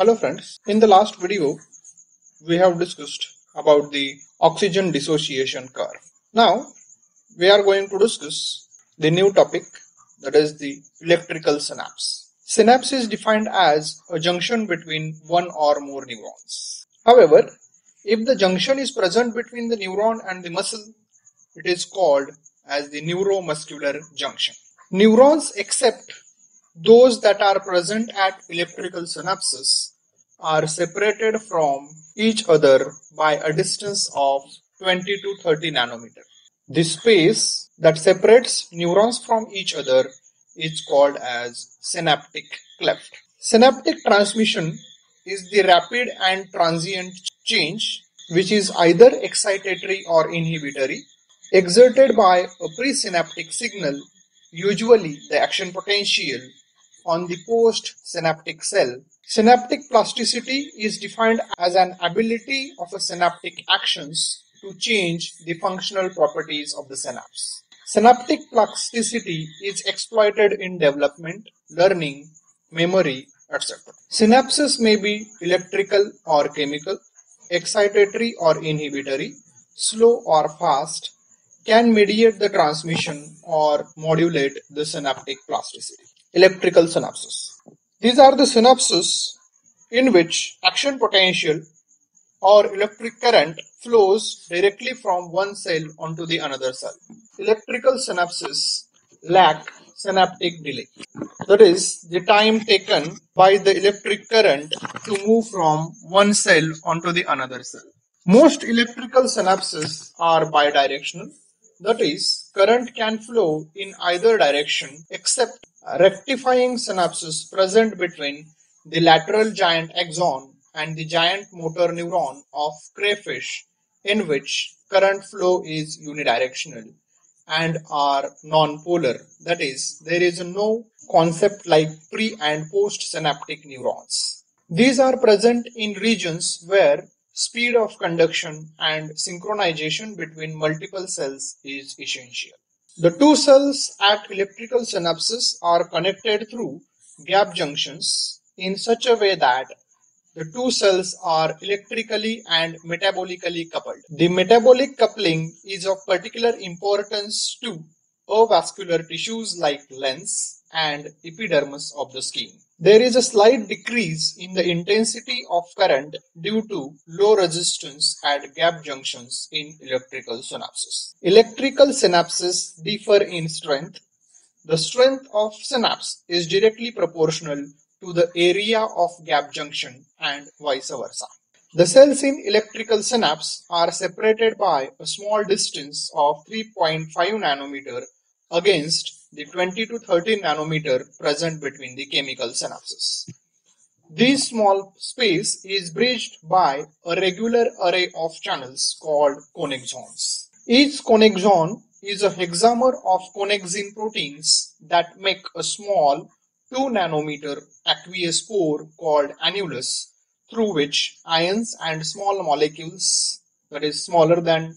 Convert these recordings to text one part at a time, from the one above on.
Hello friends, in the last video we have discussed about the oxygen dissociation curve. Now we are going to discuss the new topic that is the electrical synapse. Synapse is defined as a junction between one or more neurons. However, if the junction is present between the neuron and the muscle, it is called as the neuromuscular junction. Neurons except those that are present at electrical synapses are separated from each other by a distance of 20 to 30 nanometer. The space that separates neurons from each other is called as synaptic cleft. Synaptic transmission is the rapid and transient change which is either excitatory or inhibitory exerted by a presynaptic signal, usually the action potential on the postsynaptic cell. Synaptic plasticity is defined as an ability of a synaptic actions to change the functional properties of the synapse. Synaptic plasticity is exploited in development, learning, memory, etc. Synapses may be electrical or chemical, excitatory or inhibitory, slow or fast, can mediate the transmission or modulate the synaptic plasticity. Electrical synapses. These are the synapses in which action potential or electric current flows directly from one cell onto the another cell. Electrical synapses lack synaptic delay. That is, the time taken by the electric current to move from one cell onto the another cell. Most electrical synapses are bidirectional that is, current can flow in either direction except rectifying synapses present between the lateral giant axon and the giant motor neuron of crayfish in which current flow is unidirectional and are non-polar. That is, there is no concept like pre and post synaptic neurons. These are present in regions where Speed of conduction and synchronization between multiple cells is essential. The two cells at electrical synapses are connected through gap junctions in such a way that the two cells are electrically and metabolically coupled. The metabolic coupling is of particular importance to avascular tissues like lens and epidermis of the skin. There is a slight decrease in the intensity of current due to low resistance at gap junctions in electrical synapses. Electrical synapses differ in strength. The strength of synapse is directly proportional to the area of gap junction and vice versa. The cells in electrical synapse are separated by a small distance of 3.5 nanometer against the 20 to 30 nanometer present between the chemical synapses. This small space is bridged by a regular array of channels called connexons. Each connexon is a hexamer of connexin proteins that make a small 2 nanometer aqueous pore called annulus through which ions and small molecules that is smaller than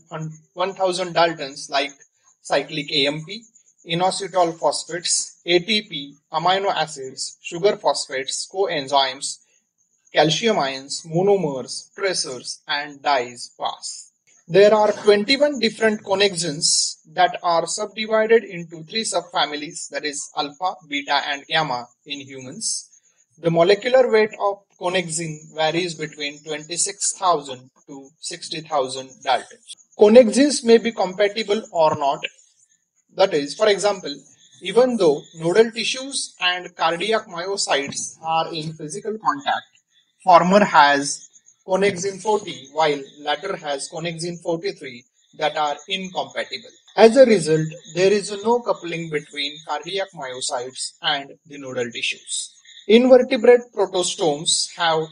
1000 daltons like cyclic AMP inositol phosphates, ATP, amino acids, sugar phosphates, coenzymes, calcium ions, monomers, tracers, and dyes pass. There are 21 different connexins that are subdivided into three subfamilies that is alpha, beta, and gamma in humans. The molecular weight of connexin varies between 26,000 to 60,000 daltons. Connexins may be compatible or not that is, for example, even though nodal tissues and cardiac myocytes are in physical contact, former has connexin 40 while latter has connexin 43 that are incompatible. As a result, there is no coupling between cardiac myocytes and the nodal tissues. Invertebrate protostomes have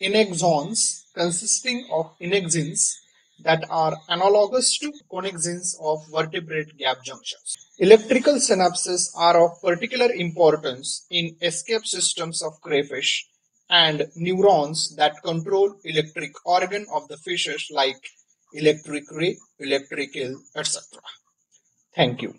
innexons consisting of innexins that are analogous to connexins of vertebrate gap junctions. Electrical synapses are of particular importance in escape systems of crayfish and neurons that control electric organ of the fishes like electric ray, electric eel, etc. Thank you.